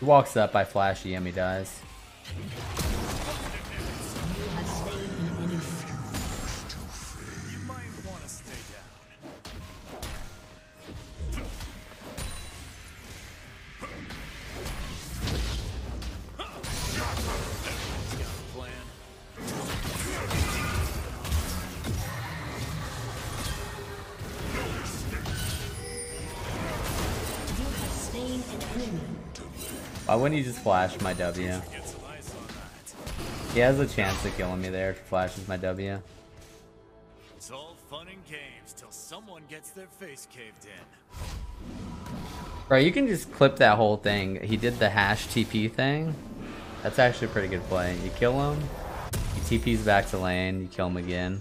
He walks up, I flash him, he dies. Why wouldn't you just flash my W? Get some ice on that. He has a chance of killing me there if he flashes my W. It's all fun and games till someone gets their face caved in. Bro, you can just clip that whole thing. He did the hash TP thing. That's actually a pretty good play. You kill him, he TP's back to lane, you kill him again.